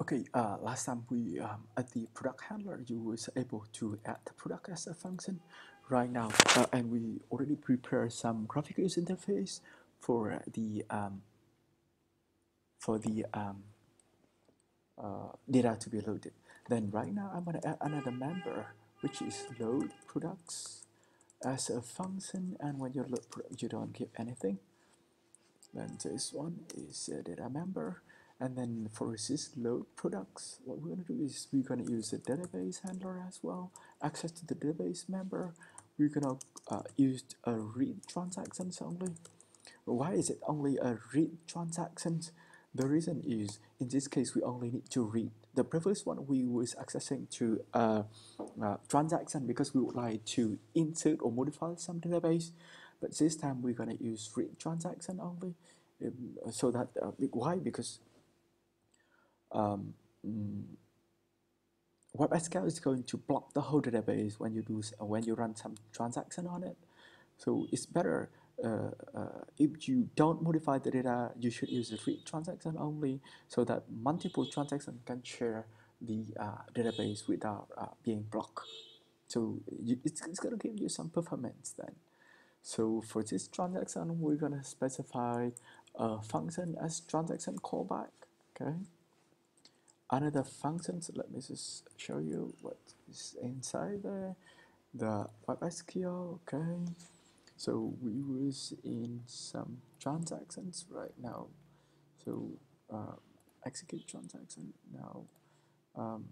Okay, uh, last time we um, at the product handler, you was able to add the product as a function. Right now, uh, and we already prepared some graphical user interface for the um, for the um, uh, data to be loaded. Then right now, I'm gonna add another member, which is load products as a function. And when you load, you don't give anything. Then this one is a data member and then for this load products, what we're going to do is we're going to use the database handler as well. Access to the database member. We're going to uh, use a read transactions only. Why is it only a read transactions? The reason is in this case we only need to read. The previous one we was accessing to a, a transaction because we would like to insert or modify some database. But this time we're going to use read transaction only. Um, so that uh, why because um, mm, WebSQL is going to block the whole database when you do when you run some transaction on it. So it's better uh, uh, if you don't modify the data, you should use read transaction only so that multiple transactions can share the uh, database without uh, being blocked. So you, it's, it's going to give you some performance then. So for this transaction, we're going to specify a function as transaction callback. Okay another functions let me just show you what is inside there. The web SQL okay. So we was in some transactions right now. So uh, execute transaction now. Um,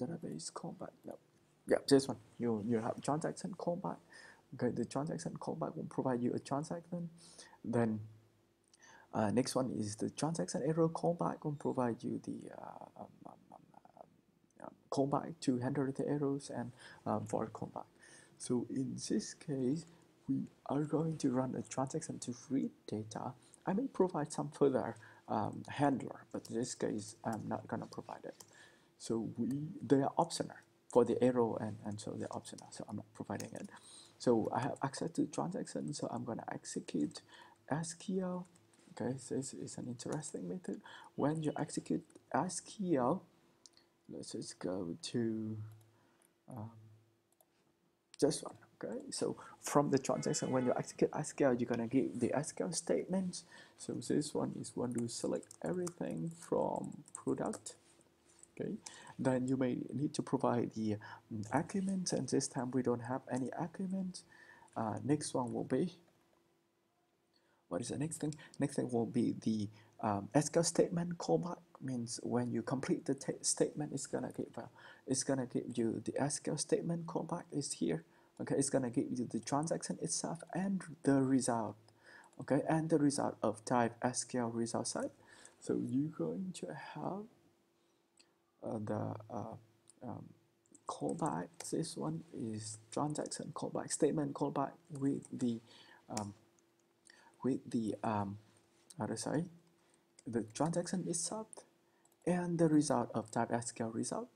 database callback no yeah this one. You you have transaction callback. Okay the transaction callback will provide you a transaction. Then uh, next one is the transaction error callback will provide you the uh, um, um, um, um callback to handle the errors and um, for callback. So in this case, we are going to run a transaction to read data. I may provide some further um, handler, but in this case, I'm not going to provide it. So we they are optional for the error and, and so they're optional, so I'm not providing it. So I have access to transaction, so I'm going to execute SQL okay so this is an interesting method. When you execute SQL let's just go to um, this one okay? So from the transaction when you execute SQL you're gonna get the SQL statements. So this one is one to select everything from product okay? Then you may need to provide the um, arguments and this time we don't have any arguments uh, next one will be what is the next thing? Next thing will be the um, SQL statement callback means when you complete the statement, it's gonna give uh, it's gonna give you the SQL statement callback is here. Okay, it's gonna give you the transaction itself and the result. Okay, and the result of type SQL result set. So you're going to have uh, the uh, um, callback. This one is transaction callback statement callback with the um, with the um, say the transaction itself and the result of type SQL result.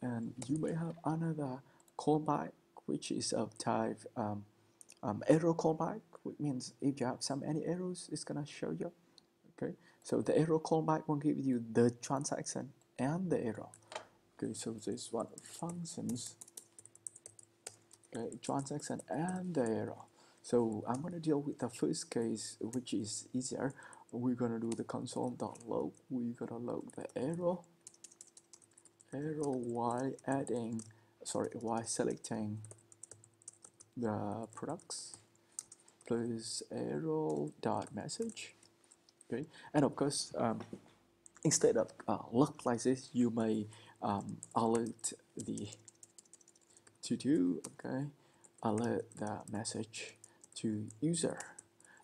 And you may have another callback which is of type um, um, error callback which means if you have some any errors it's gonna show you. Okay? So the error callback will give you the transaction and the error okay? So this one functions okay transaction and the error so I'm going to deal with the first case, which is easier. We're going to do the console.log. We're going to log the error, error while adding, sorry, while selecting the products plus error dot message. Okay, and of course, um, instead of uh, look like this, you may um, alert the to do. Okay, alert the message to user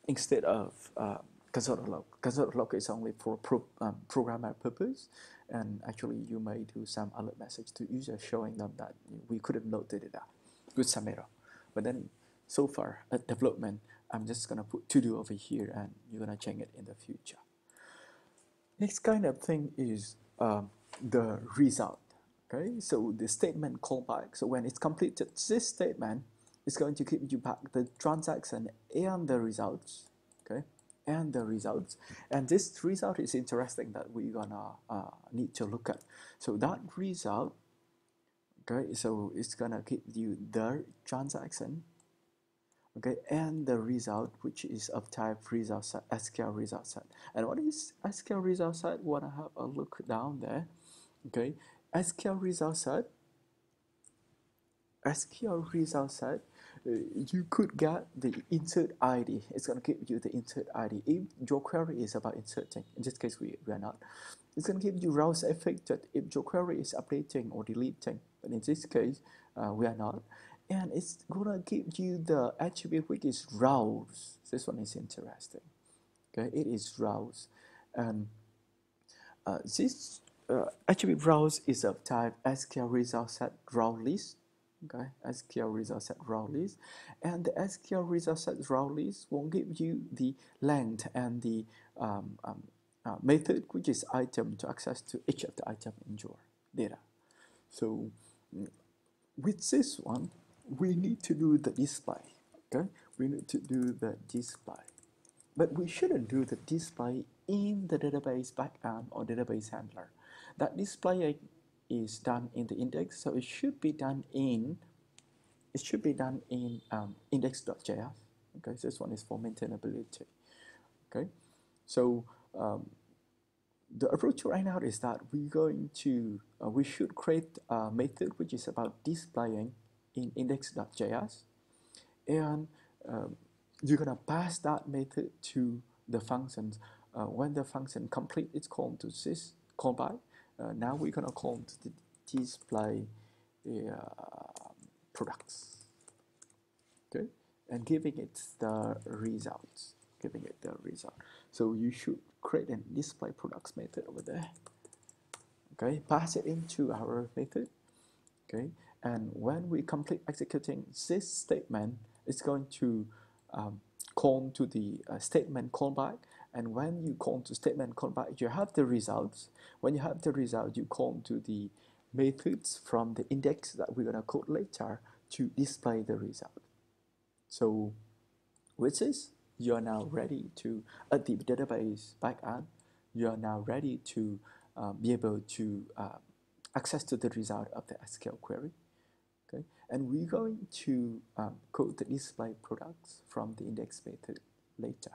instead of uh, console.log. Console.log is only for pro, um, programmer purpose and actually you may do some alert message to user showing them that we couldn't load the data with some error. But then so far at development, I'm just gonna put to do over here and you're gonna change it in the future. Next kind of thing is um, the result. Okay, so the statement callback. So when it's completed this statement, it's going to give you back the transaction and the results okay and the results. And this result is interesting that we're gonna uh, need to look at. So that result, okay, so it's gonna give you the transaction, okay, and the result which is of type result set, SQL result set. And what is SQL result set? Wanna have a look down there, okay? SQL result set, SQL result set you could get the insert ID. It's going to give you the insert ID. If your query is about inserting, in this case we, we are not, it's going to give you rows affected if your query is updating or deleting. But in this case, uh, we are not. And it's going to give you the attribute which is rows. This one is interesting. Okay, it is rows. And uh, this uh, attribute rows is of type SQL result set row list okay SQL result set row list and the SQL result set row list will give you the length and the um, um, uh, method which is item to access to each of the item in your data. So mm, with this one we need to do the display okay? We need to do the display. But we shouldn't do the display in the database backend or database handler. That display is done in the index, so it should be done in it should be done in um, index.js. Okay, so this one is for maintainability. Okay, so um, the approach right now is that we're going to uh, we should create a method which is about displaying in index.js, and um, you're gonna pass that method to the functions. Uh, when the function complete its call to this callback, uh, now we're gonna call the display uh, products. Okay? And giving it the results. Giving it the result. So you should create a display products method over there. Okay? Pass it into our method. Okay? And when we complete executing this statement it's going to um, call to the uh, statement callback and when you call to statement callback you have the results when you have the result you call to the methods from the index that we're going to code later to display the result. So with this, you are now ready to, at the database backend, you are now ready to uh, be able to uh, access to the result of the SQL query. Okay, and we're going to um, code the display products from the index method later.